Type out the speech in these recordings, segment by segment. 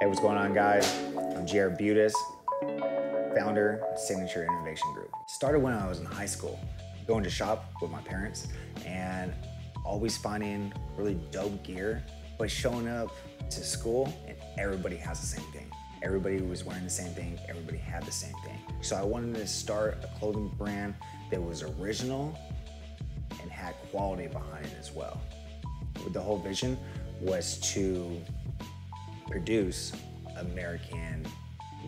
Hey, what's going on, guys? I'm Jarret Beaudis, founder Signature Innovation Group. Started when I was in high school, going to shop with my parents and always finding really dope gear, but showing up to school and everybody has the same thing. Everybody was wearing the same thing, everybody had the same thing. So I wanted to start a clothing brand that was original and had quality behind it as well. The whole vision was to produce American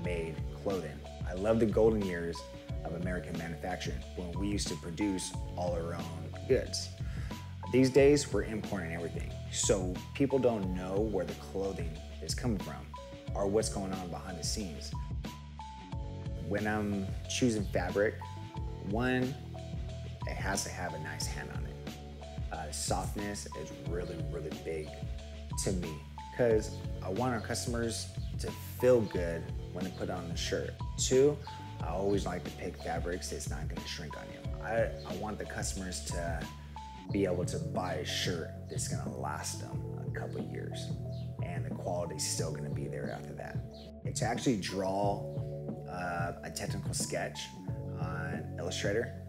made clothing. I love the golden years of American manufacturing when we used to produce all our own goods. These days, we're importing everything. So people don't know where the clothing is coming from or what's going on behind the scenes. When I'm choosing fabric, one, it has to have a nice hand on it. Uh, softness is really, really big to me because I want our customers to feel good when they put on the shirt. Two, I always like to pick fabrics that's not gonna shrink on you. I, I want the customers to be able to buy a shirt that's gonna last them a couple years and the quality's still gonna be there after that. And to actually draw uh, a technical sketch on Illustrator,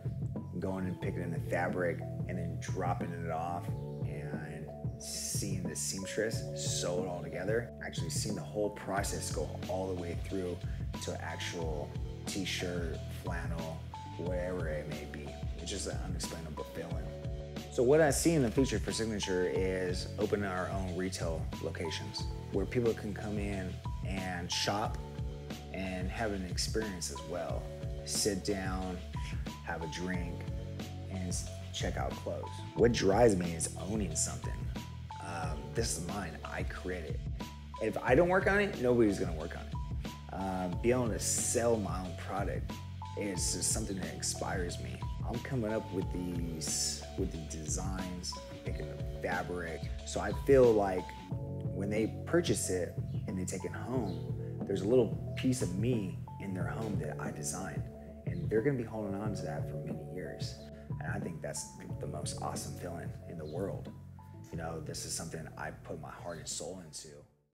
going and picking in the fabric and then dropping it off and seeing the seamstress sew it all together, actually seeing the whole process go all the way through to actual t-shirt, flannel, whatever it may be. It's just an unexplainable feeling. So what I see in the future for Signature is opening our own retail locations where people can come in and shop and have an experience as well. Sit down, have a drink, and check out clothes. What drives me is owning something um, this is mine. I create it. If I don't work on it, nobody's gonna work on it. Um, being able to sell my own product is something that inspires me. I'm coming up with these with the designs, I'm picking the fabric. So I feel like when they purchase it and they take it home, there's a little piece of me in their home that I designed. And they're gonna be holding on to that for many years. And I think that's the most awesome feeling in the world you know, this is something I put my heart and soul into.